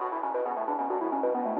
Thank you.